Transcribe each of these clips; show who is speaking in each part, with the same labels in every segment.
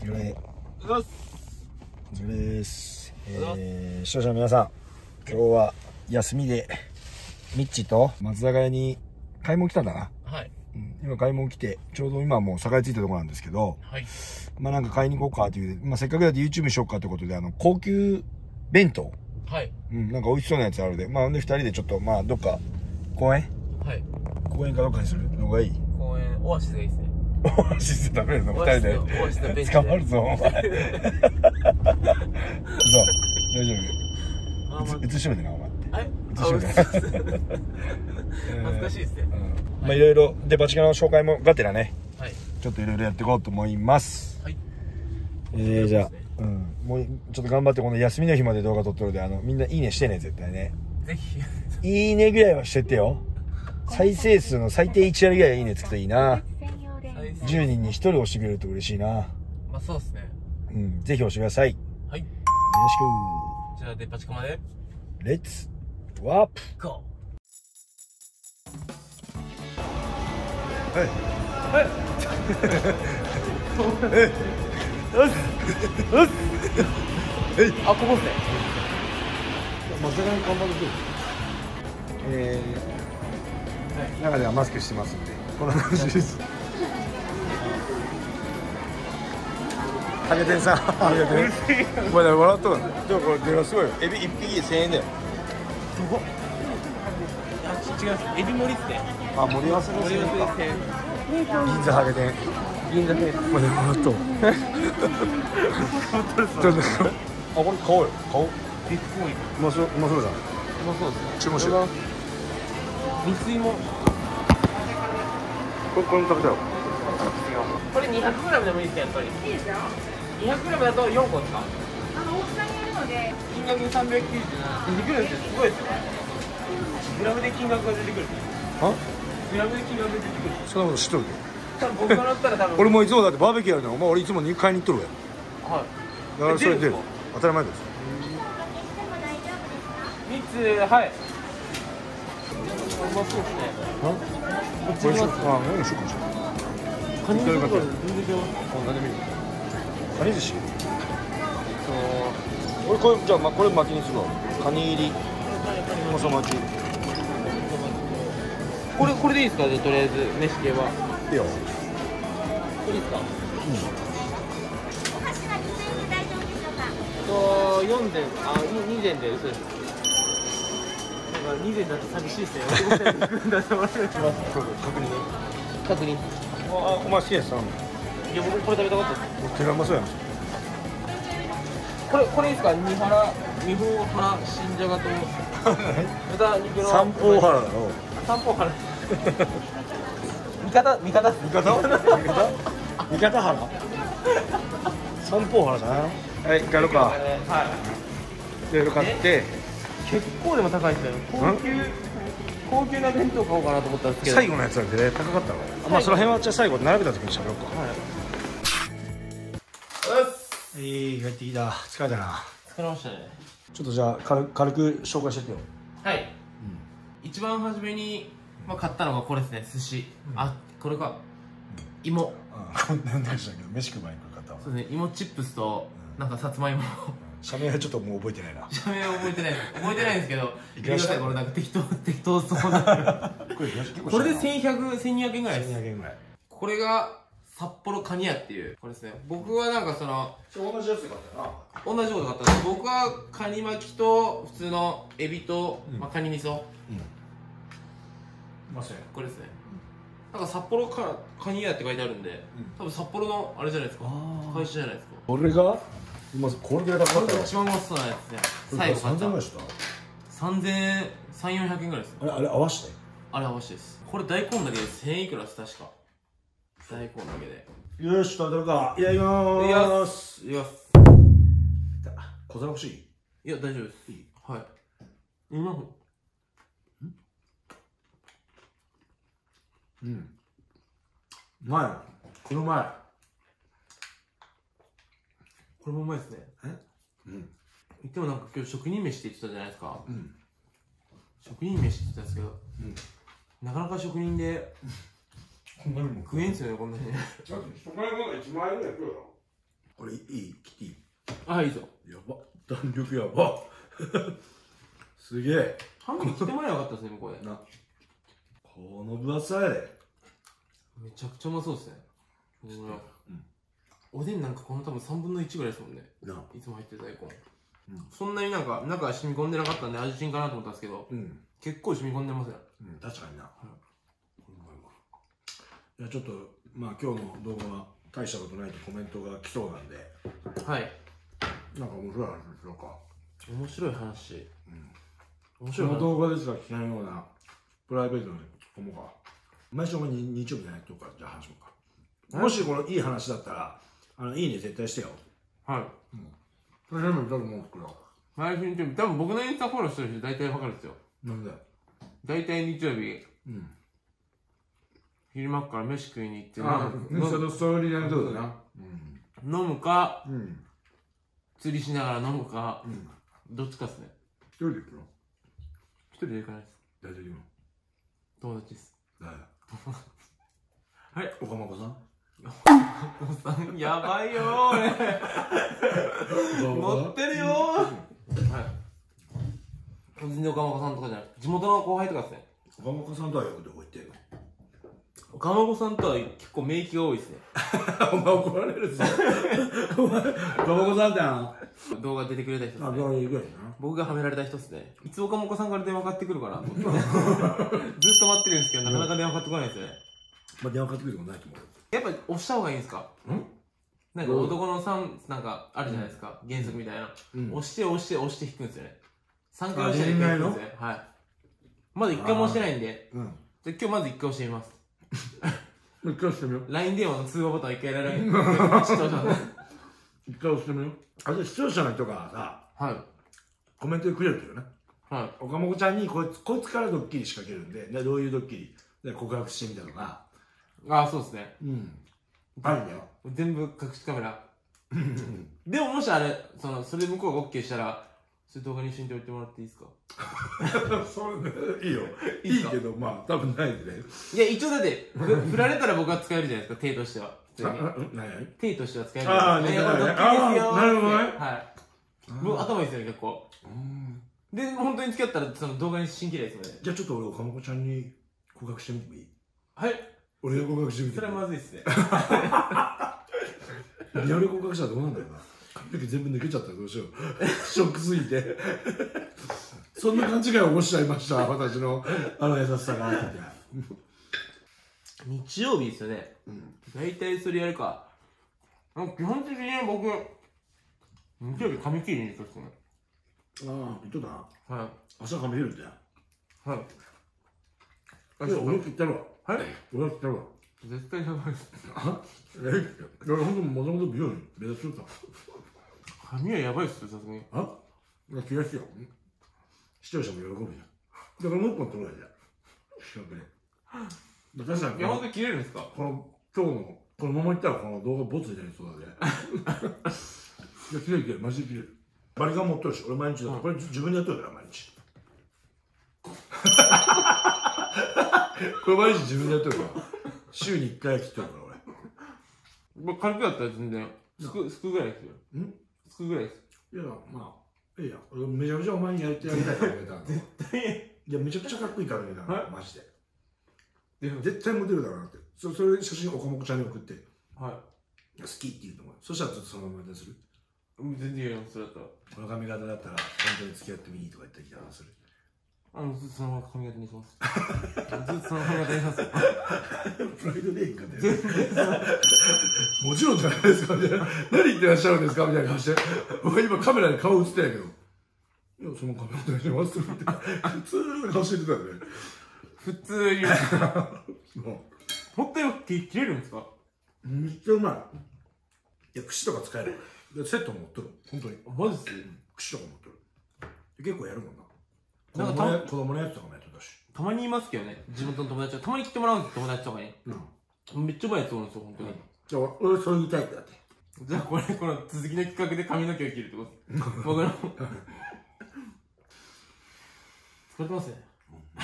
Speaker 1: お疲れ
Speaker 2: うざっす
Speaker 1: お疲れです。えー、視聴者の皆さん今日は休みでミッチーと松坂屋に買い物来たんだな、
Speaker 2: はい。
Speaker 1: うん、今買い物来てちょうど今もう栄えついたところなんですけど
Speaker 2: はい。
Speaker 1: まあなんか買いに行こうかっていう、まあせっかくだって YouTube しようかってことであの高級弁当。
Speaker 2: はい。
Speaker 1: うん、なんか美味しそうなやつあるで。まあ、で、二人でちょっと、まあ、どっか、公園？
Speaker 2: はい。
Speaker 1: 公園かどっかにするのがいい？
Speaker 2: 公園オアシスがいいですね
Speaker 1: オアシスで食べるの？二人で。捕まるぞ、お前。そう、大丈
Speaker 2: あ
Speaker 1: 夫。映しといてな、お前。映しといてな。
Speaker 2: 恥ずかしいですね
Speaker 1: うんまあ、いろいろ、デパ地下の紹介もがてらね、
Speaker 2: はい
Speaker 1: ちょっといろいろやっていこうと思います。
Speaker 2: はい
Speaker 1: えー、じゃあ、うん。もう、ちょっと頑張って、この休みの日まで動画撮ってるので、あの、みんないいねしてね、絶対ね。
Speaker 2: ぜひ
Speaker 1: いいねぐらいはしてってよ。再生数の最低1割ぐらいいいねつくといいな。10人に1人押してくれると嬉しいな。
Speaker 2: まあそうですね
Speaker 1: うん、ぜひ押してください。よ
Speaker 2: はい
Speaker 1: ろし
Speaker 2: じゃあデパ地下まで
Speaker 1: く。レッツ、ワープ。
Speaker 2: ゴ
Speaker 1: はい。
Speaker 2: ーあここっすね
Speaker 1: 松坂に看板で来る。えー、中ではマスクしてますんで、こんな感じです。ハゲテンさん、ハゲテン。お前ね笑っとるんでもこれ、でもすごいよ。エビ一匹で1000円だよ。
Speaker 2: あち違いますエビ盛りっすね
Speaker 1: あ、盛り合わせの
Speaker 2: 盛り合わせで
Speaker 1: 銀座ハゲテン。
Speaker 2: 銀座で
Speaker 1: まで笑っとる。ちょっと、あ、これ買おうよ。買おう。
Speaker 2: ビッグモリ
Speaker 1: うまそう、うまそうじゃん。
Speaker 2: うまそうですね
Speaker 1: 注文しよう。
Speaker 2: 三井も
Speaker 1: これ、これも食べたよ。
Speaker 2: これ 200g でもいいですかやっぱり
Speaker 3: いいですよ。
Speaker 2: 200g だと4個ですか？
Speaker 3: あの大きさによるので、
Speaker 2: 金額397出てくるんです。ごいですよグラムで金額が出てくる。
Speaker 1: あ？
Speaker 2: グラムで金額が出てくる。
Speaker 1: そんなこと知っとるで。
Speaker 2: 多分僕ったら多分。
Speaker 1: 俺もいつもだってバーベキューやるのお前俺いつも2買いに行っとるわよ。
Speaker 2: はい。
Speaker 1: だからそれ出当たり前です。
Speaker 2: 3つはい。うまそうですね。
Speaker 1: あ？い。くら
Speaker 2: 全然違う。
Speaker 1: あ何でもいいカニ寿司？俺これじゃあ、ま、これ巻きにするわ。カニ入り細巻き。い
Speaker 2: これこれでいいですか？じゃあとりあえず飯系は。い
Speaker 1: よ
Speaker 2: これいいですか？
Speaker 3: お箸は2膳で大丈夫でしょうか。
Speaker 2: と4膳。あ2膳でそうです。なんか2膳だと寂しいですね。男2人で行くんだって思われる。
Speaker 1: 確認。ね
Speaker 2: 確認。
Speaker 1: あお前好きです
Speaker 2: いや僕これ食べたかったです
Speaker 1: 手がうまそうやん
Speaker 2: これこれいいですか？二原二方原新じゃがと豚肉の
Speaker 1: 三方原だろ。
Speaker 2: 三方原。味方味方？
Speaker 1: 味方？味方？味方？原三方？原じゃないのはい帰ろうか
Speaker 2: はい
Speaker 1: いろいろ買って
Speaker 2: 結構でも高いですよ高級高級な弁当買おうかなと思ったんですけど
Speaker 1: 最後のやつなんでね高かったのあまあその辺はじゃあ最後並べた時にしゃべろうか
Speaker 2: はい
Speaker 1: いい帰ってきた。疲れたな。
Speaker 2: 疲れましたね。
Speaker 1: ちょっとじゃあ軽軽く紹介してってよ。
Speaker 2: はい、一番初めに、まあ、買ったのがこれですね。寿司、あこれか。芋。
Speaker 1: あこん。なんでしたけ？ど飯食う前に買ったわ
Speaker 2: そうですね。芋チップスとなんかさつまいも
Speaker 1: 社名はちょっともう覚えてないな。
Speaker 2: 社名は覚えてない。覚えてないんですけど
Speaker 1: いくらした。
Speaker 2: 見てくださいこれなんか適当 適当そうな。
Speaker 1: これ
Speaker 2: で
Speaker 1: 千
Speaker 2: 1100 1200円ぐらいです。
Speaker 1: 200円ぐらい。
Speaker 2: これが札幌カニ屋っていうこれですね。僕はなんかその
Speaker 1: 同じやつで買ったよな。
Speaker 2: 同じこと買ったんです。僕はカニ巻きと普通のエビと、
Speaker 1: うん。
Speaker 2: まあ、カニ味噌。
Speaker 1: うん。うまそうや
Speaker 2: これですね。なんか札幌からカニ屋って書いてあるんで、多分札幌のあれじゃないですか。
Speaker 1: あー。
Speaker 2: 会社じゃないですか。
Speaker 1: これが？今これぐらい高かったよ
Speaker 2: 一番うまそうなやつね。
Speaker 1: 3000
Speaker 2: 最後買った。
Speaker 1: 円ぐらいした
Speaker 2: ？3000 3400円ぐらいです
Speaker 1: あれあれ合わして？
Speaker 2: あれ合わせてです。これ大根だけで1000円いくらです確か大根だけで。
Speaker 1: よし食べるか。いただきま
Speaker 2: いや
Speaker 1: ーす
Speaker 2: いや
Speaker 1: 小皿欲しい
Speaker 2: いや大丈夫ですはい今
Speaker 1: うんうまいこの前
Speaker 2: これもうまいですね
Speaker 1: えうん
Speaker 2: 言ってもなんか今日職人飯って言ってたじゃないですか
Speaker 1: うん
Speaker 2: 職人飯って言ってたんですけど
Speaker 1: うん
Speaker 2: なかなか職人で
Speaker 1: こんなにも。
Speaker 2: 食えんすよねこんなに。
Speaker 1: だって一回まだ1万円ぐらい食うよ。これいい切っていい
Speaker 2: あいいぞ。
Speaker 1: やば。弾力やば。すげえ。
Speaker 2: 半分切ってもらえばよかったですねこれ。
Speaker 1: な。この分厚さやで。
Speaker 2: めちゃくちゃうまそうですね。ほら
Speaker 1: うん。
Speaker 2: おでんなんかこの多分3分の1ぐらいですもんね。
Speaker 1: な。い
Speaker 2: つも入ってる大根、
Speaker 1: うん。
Speaker 2: そんなになんか中染み込んでなかったんで味しんかなと思ったんですけど
Speaker 1: うん。
Speaker 2: 結構染み込んでますね。
Speaker 1: うん、確かにな、いやちょっとまあ今日の動画は大したことないとコメントが来そうなんで。
Speaker 2: はい。
Speaker 1: なんか面白い話でしょうか？
Speaker 2: 面白い話、面
Speaker 1: そ
Speaker 2: 白い話。
Speaker 1: の動画ですら聞かないようなプライベートに突っ込もうか。毎週お前に日曜日じゃない？とこからじゃあ話しようか。もしこのいい話だったらあのいいね絶対してよ。
Speaker 2: はい。
Speaker 1: それでもだと思うんですけど。
Speaker 2: 毎週日曜日多分僕のインスタフォローしてる人大体わかるんですよ。
Speaker 1: なんで？
Speaker 2: 大体日曜日。
Speaker 1: うん
Speaker 2: 昼間から飯食いに行って
Speaker 1: あ
Speaker 2: 飲む。
Speaker 1: そのストーリーなんてことだな
Speaker 2: 飲むか
Speaker 1: うん。うん
Speaker 2: 釣りしながら飲むか
Speaker 1: うん。
Speaker 2: どっちかですね。
Speaker 1: 一人で行くの？
Speaker 2: 一人で行かないです。
Speaker 1: 誰と行くの
Speaker 2: 友達です。
Speaker 1: 誰？
Speaker 2: はい
Speaker 1: 岡本さん。
Speaker 2: おっさん？やばいよー俺乗ってるよ。ーはい。全然岡本さんとかじゃない。地元の後輩とかですね。
Speaker 1: 岡本さんとはよくどこ行ってんの？
Speaker 2: 岡本さんとは結構免疫が多いですね。
Speaker 1: お前怒られるぞ。お前、岡本さんってな。
Speaker 2: 動画出てくれた人です
Speaker 1: あ、
Speaker 2: ね
Speaker 1: 病院行くな。
Speaker 2: 僕がはめられた人ですね。いつ岡本さんから電話かかってくるかなと思って。ずっと待ってるんですけどなかなか電話かかってこないですよね。
Speaker 1: まあ、電話かかってくることないと思うよ。
Speaker 2: やっぱり押した方がいいんですか？
Speaker 1: ん？
Speaker 2: なんか男の3なんかあるじゃないですか、原則みたいな、
Speaker 1: うん。
Speaker 2: 押して押して押して引くんですよね。3回押したら1回
Speaker 1: あ
Speaker 2: 引くんですよね。はい。まだ1回も押してないんで。
Speaker 1: うん。
Speaker 2: じゃあ今日まず1回押してみます
Speaker 1: 一回押してみよう。
Speaker 2: LINE 電話の通話ボタン1回やらない？ちょっと押します
Speaker 1: 一回押してみよう。あ、じゃあ視聴者の人がさ、
Speaker 2: はい
Speaker 1: コメントでくれるっていうね。
Speaker 2: はい
Speaker 1: 岡本ちゃんにこいつ、こいつからドッキリ仕掛けるんで、でどういうドッキリ？で告白してみたとか。
Speaker 2: ああそうですね
Speaker 1: うん。あるんだよ。
Speaker 2: 全部隠しカメラ でももしあれそのそれ向こうが OK したらそれ動画に一緒に撮ってもらっていいですか？
Speaker 1: そうね、いいよ。
Speaker 2: いい
Speaker 1: けど、まあ、多分ないんで。ね。
Speaker 2: いや一応だってふ振られたら僕は使えるじゃないですか？手としては。手としては使える
Speaker 1: ああーなるほどね。
Speaker 2: はい。僕頭いいですよね結構。で本当に付き合ったらその動画に新綺麗ですよね
Speaker 1: じゃあちょっと俺、岡本ちゃんに告白してみてもいい？
Speaker 2: はい。
Speaker 1: 俺が告白してみて
Speaker 2: それ
Speaker 1: もい
Speaker 2: はいまずいっすね。
Speaker 1: リアル告白したらどうなんだろうな髪の毛全部抜けちゃったらどうしよう。ショックすぎて。そんな勘違いを起こしちゃいました。私の。あの優しさがって
Speaker 2: 日曜日ですよね。
Speaker 1: うん
Speaker 2: 大体それやるか。基本的に僕日曜日髪切りに行くんですよね。
Speaker 1: ああ言っとった？な
Speaker 2: は
Speaker 1: 朝髪切るって？
Speaker 2: い。はい
Speaker 1: 俺切ったるわ。
Speaker 2: はい。
Speaker 1: 俺は切ったるわ
Speaker 2: 絶対やばいです。
Speaker 1: あえいや本当もともと美容院目指しとった
Speaker 2: 髪はやばいっすよさすがに。
Speaker 1: あいや切らしてよ。視聴者も喜ぶじゃん。だからもう一本取ろうやじゃあ企画で確かに
Speaker 2: いや本切れるんですか？
Speaker 1: この今日のこのままいったらこの動画ボツになりそうだね いや切れる切れるマジで切れる。バリカン持っとるし俺毎日だってこれ自分でやっとるから毎日。これ毎日自分でやっとるから週に1回は切っとるから
Speaker 2: 僕軽くだったら全然。すくすくぐらいですよ
Speaker 1: 俺ん？
Speaker 2: すくぐらいです。
Speaker 1: いやまあいや。俺めちゃめちゃお前にやってやりたいからやめたのいやめちゃくちゃかっこいいからねな
Speaker 2: はい。
Speaker 1: マジで。
Speaker 2: でも。
Speaker 1: 絶対モテるだろうなって。そそれ写真岡本ちゃんに送って。い
Speaker 2: は
Speaker 1: や好きって言うと思うそしたらずっとそのままでする。
Speaker 2: 全然やりますそれだったら。
Speaker 1: この髪型だったら本当に付き合ってもいいとか言ってきたらする
Speaker 2: あのずっとそのまま髪型にします。ずっとその髪型にしますよ。
Speaker 1: プライドで。いいかねもちろんじゃないですかみたいな何言ってらっしゃるんですかみたいな顔して。俺今カメラに顔映ってんやけど。いやその髪型にします。って普通の顔してたよね。
Speaker 2: 普通に
Speaker 1: も
Speaker 2: 本当に切切れるんですか？
Speaker 1: うめっちゃうまい。いや櫛とか使える。でセットも持っとる。本当に。
Speaker 2: マジっす？
Speaker 1: 櫛とか持っとる。結構やるもんな。子
Speaker 2: なんか
Speaker 1: 子供のやつとかもやってたし。
Speaker 2: たまにいますけどね。地元の友達は。たまに来てもらうんです友達とかに。
Speaker 1: うん。
Speaker 2: めっちゃうまいやつおるんですよ本当に、
Speaker 1: じゃあ俺そういうタイプだって。
Speaker 2: じゃあこれこの続きの企画で髪の毛を切るってことです。僕の。疲れてますね。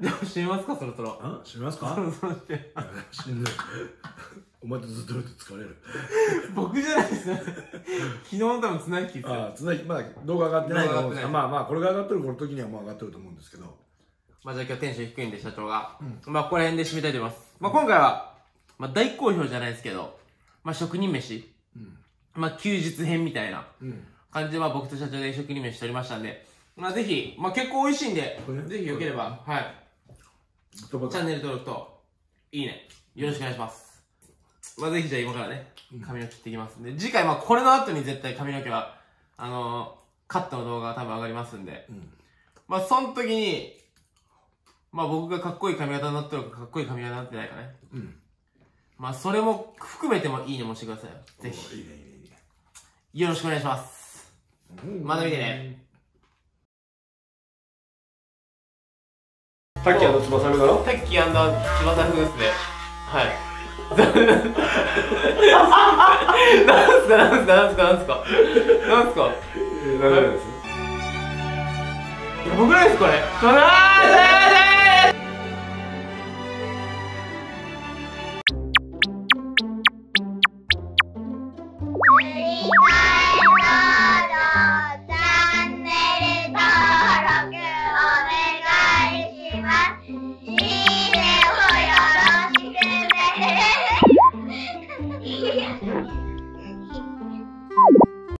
Speaker 2: でも閉めますかそろそろ。
Speaker 1: あ閉めますか？
Speaker 2: そろそろして
Speaker 1: 死んでるお前とずっといると疲れる。
Speaker 2: 僕じゃないですよ。昨日の多分綱引きですよ。
Speaker 1: ああつなぎまだ動画上がってないと思うんです
Speaker 2: が
Speaker 1: まあまあこれが上がってるこの時にはもう上がってると思うんですけど。
Speaker 2: まあじゃあ今日テンション低いんで社長が、まあここら辺で締めたいと思います。まあ今回はまあ大好評じゃないですけどまあ職人飯。
Speaker 1: うん。
Speaker 2: まあ休日編みたいな
Speaker 1: うん。
Speaker 2: 感じでまあ僕と社長で職人飯取りましたんで。まあぜひまあ結構美味しいんでぜひよければはい。チャンネル登録と、いいね、よろしくお願いします。まあ、ぜひじゃあ今からね、髪の毛切っていきますんで、次回まあこれの後に絶対髪の毛は、あのー、カットの動画が多分上がりますんで、
Speaker 1: うん
Speaker 2: まあその時に、まあ僕がかっこいい髪型になってるかかっこいい髪型になってないかね。
Speaker 1: うん
Speaker 2: まあそれも含めてもいいねもしてくださいよ。ぜひ。
Speaker 1: いいねいいねいいね
Speaker 2: よろしくお願いします。まだ見てね。
Speaker 1: さっきあの翼見だろ？
Speaker 2: タッキー翼風ですね。はい。なんすかなんすかなんすかなんすかなんすか。僕らですこれ。これ